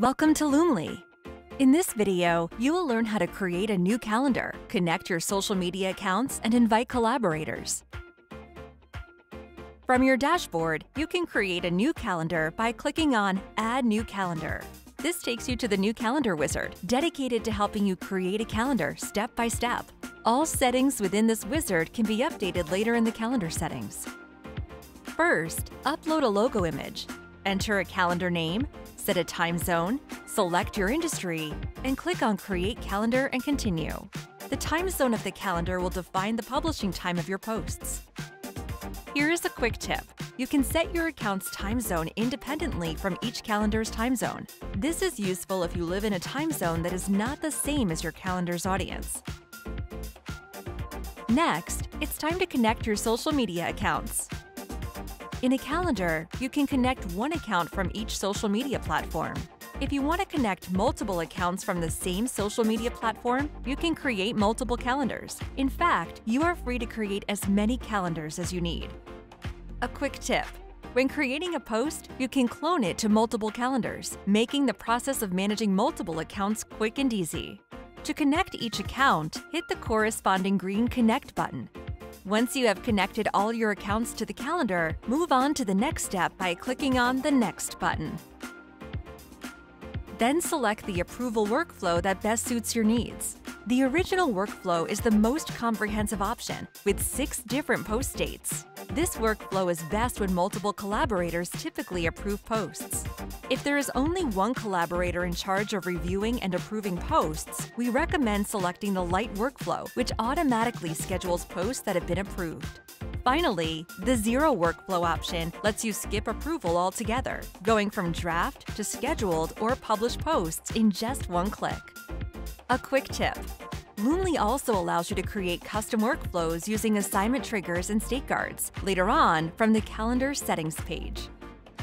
Welcome to Loomly. In this video, you will learn how to create a new calendar, connect your social media accounts, and invite collaborators. From your dashboard, you can create a new calendar by clicking on Add New Calendar. This takes you to the New Calendar wizard, dedicated to helping you create a calendar step by step. All settings within this wizard can be updated later in the calendar settings. First, upload a logo image. Enter a calendar name, set a time zone, select your industry, and click on Create Calendar and Continue. The time zone of the calendar will define the publishing time of your posts. Here is a quick tip. You can set your account's time zone independently from each calendar's time zone. This is useful if you live in a time zone that is not the same as your calendar's audience. Next, it's time to connect your social media accounts. In a calendar, you can connect one account from each social media platform. If you want to connect multiple accounts from the same social media platform, you can create multiple calendars. In fact, you are free to create as many calendars as you need. A quick tip. When creating a post, you can clone it to multiple calendars, making the process of managing multiple accounts quick and easy. To connect each account, hit the corresponding green Connect button. Once you have connected all your accounts to the calendar, move on to the next step by clicking on the Next button. Then select the approval workflow that best suits your needs. The original workflow is the most comprehensive option, with six different post dates. This workflow is best when multiple collaborators typically approve posts. If there is only one collaborator in charge of reviewing and approving posts, we recommend selecting the light workflow, which automatically schedules posts that have been approved. Finally, the zero workflow option lets you skip approval altogether, going from draft to scheduled or published posts in just one click. A quick tip Loomly also allows you to create custom workflows using assignment triggers and state guards later on from the calendar settings page.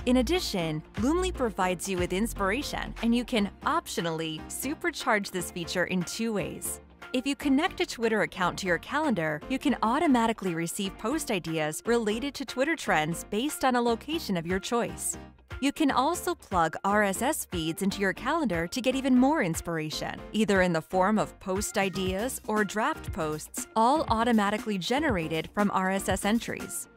In addition, Loomly provides you with inspiration, and you can optionally supercharge this feature in two ways. If you connect a Twitter account to your calendar, you can automatically receive post ideas related to Twitter trends based on a location of your choice. You can also plug RSS feeds into your calendar to get even more inspiration, either in the form of post ideas or draft posts, all automatically generated from RSS entries.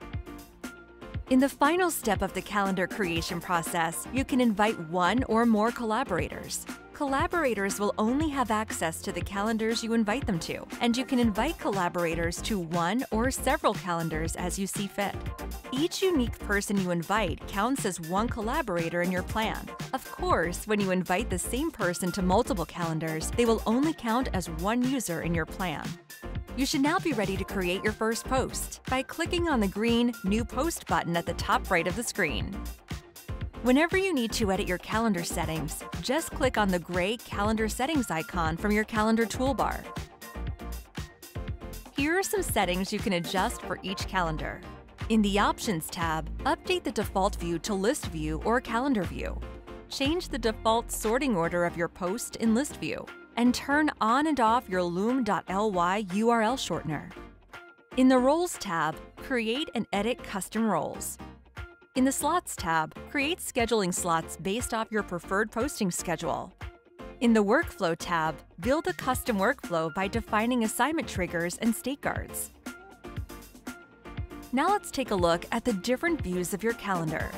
In the final step of the calendar creation process, you can invite one or more collaborators. Collaborators will only have access to the calendars you invite them to, and you can invite collaborators to one or several calendars as you see fit. Each unique person you invite counts as one collaborator in your plan. Of course, when you invite the same person to multiple calendars, they will only count as one user in your plan. You should now be ready to create your first post by clicking on the green New Post button at the top right of the screen. Whenever you need to edit your calendar settings, just click on the gray Calendar Settings icon from your calendar toolbar. Here are some settings you can adjust for each calendar. In the Options tab, update the default view to List View or Calendar View. Change the default sorting order of your post in List View, and turn on and off your loom.ly URL shortener. In the Roles tab, create and edit custom roles. In the Slots tab, create scheduling slots based off your preferred posting schedule. In the Workflow tab, build a custom workflow by defining assignment triggers and state guards. Now let's take a look at the different views of your calendar.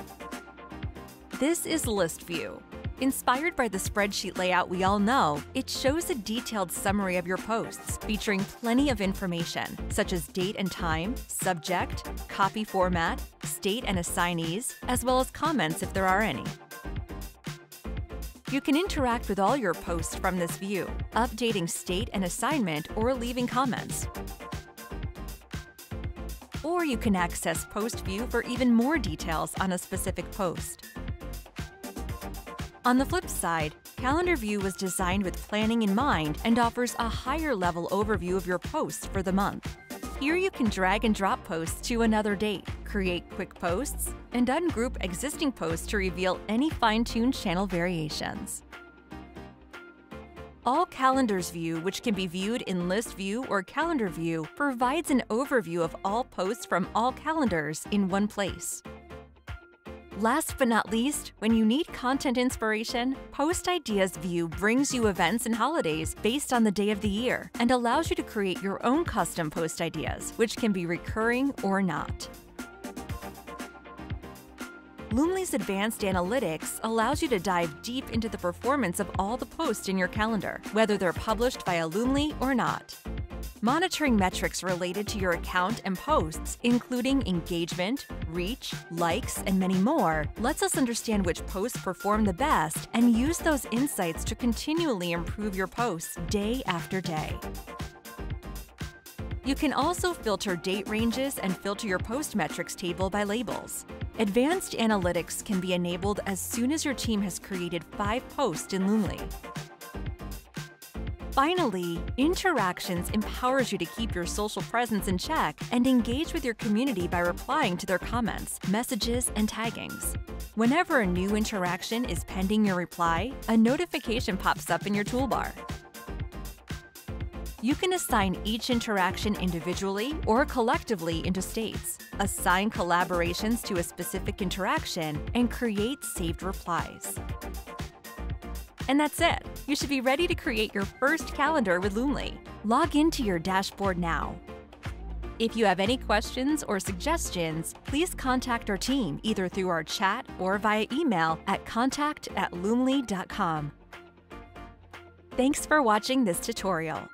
This is List View. Inspired by the spreadsheet layout we all know, it shows a detailed summary of your posts featuring plenty of information, such as date and time, subject, copy format, state and assignees, as well as comments if there are any. You can interact with all your posts from this view, updating state and assignment or leaving comments. Or you can access Post View for even more details on a specific post. On the flip side, Calendar View was designed with planning in mind and offers a higher level overview of your posts for the month. Here you can drag and drop posts to another date, create quick posts, and ungroup existing posts to reveal any fine-tuned channel variations. All Calendars View, which can be viewed in List View or Calendar View, provides an overview of all posts from all calendars in one place. Last but not least, when you need content inspiration, Post Ideas View brings you events and holidays based on the day of the year and allows you to create your own custom post ideas, which can be recurring or not. Loomly's advanced analytics allows you to dive deep into the performance of all the posts in your calendar, whether they're published via Loomly or not. Monitoring metrics related to your account and posts, including engagement, reach, likes, and many more, lets us understand which posts perform the best and use those insights to continually improve your posts day after day. You can also filter date ranges and filter your post metrics table by labels. Advanced analytics can be enabled as soon as your team has created five posts in Loomly. Finally, Interactions empowers you to keep your social presence in check and engage with your community by replying to their comments, messages, and taggings. Whenever a new interaction is pending your reply, a notification pops up in your toolbar. You can assign each interaction individually or collectively into states, assign collaborations to a specific interaction, and create saved replies. And that's it. You should be ready to create your first calendar with Loomly. Log into your dashboard now. If you have any questions or suggestions, please contact our team either through our chat or via email at contact at loomly.com. Thanks for watching this tutorial.